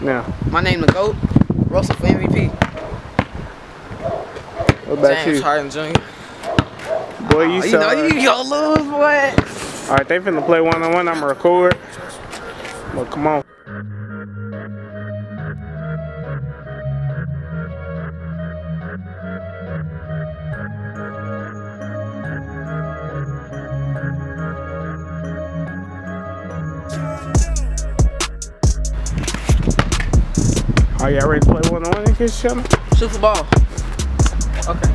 Now. My name the GOAT. Russell for MVP. What about James you? Harden Jr. Boy, you Oh, you know you gonna lose, boy. Alright, they finna play one on one. I'ma record. Well, come on. Are y'all ready to play one on one in Kiss Channel? Shoot the ball. Okay.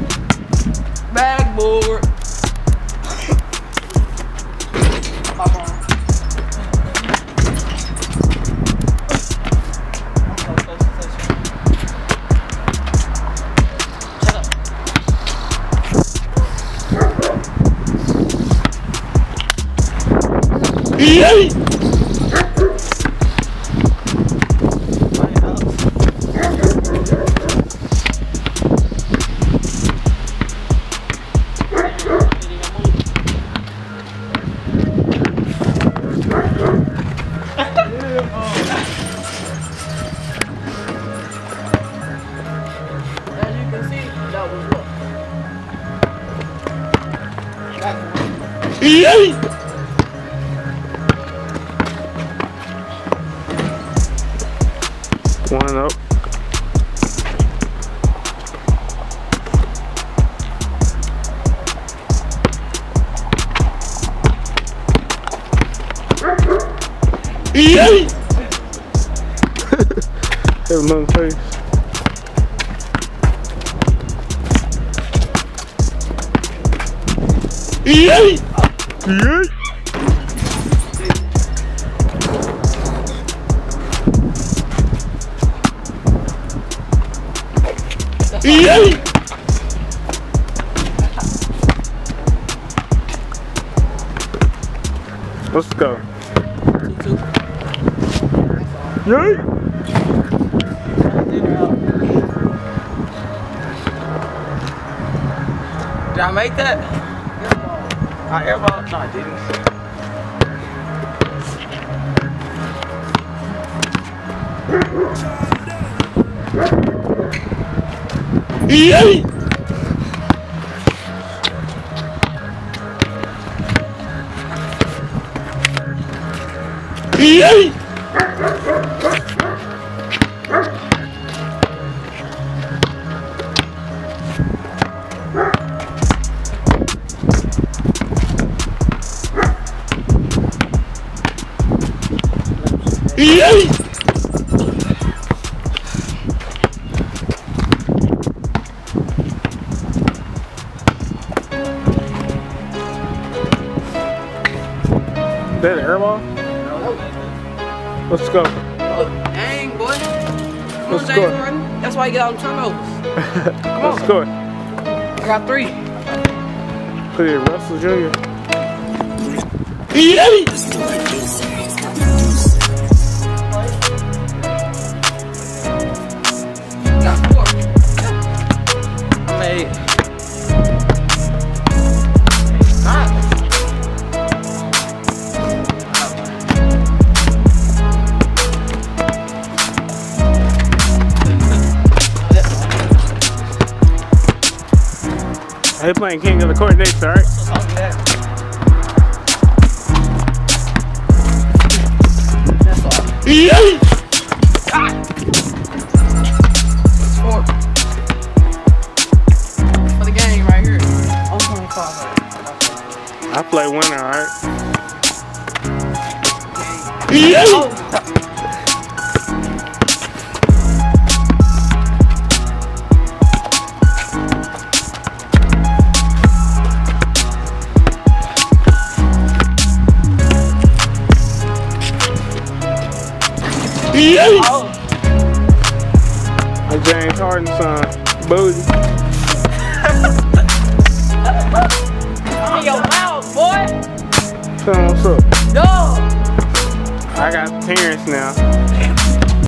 Backboard. Pop One up. Have another face. Yay! Yay! Yay! Let's go. Yay! Did I make that? I airball? No, I didn't. Yay! Yay! Yay! That airball? Let's go. Oh, dang, boy. Come Let's on, James go. Harden. That's why you get all the turnovers. Come Let's on. go. I got three. Put it Russell Jr. Yay! They playing King of the Court next, alright? That's all. Yay! Four. For the game right here. I'm 25. I play winner, alright? Oh, My James Harden son, Booty. In your mouth, boy. Tell him what's up. Dog. I got Terrence now.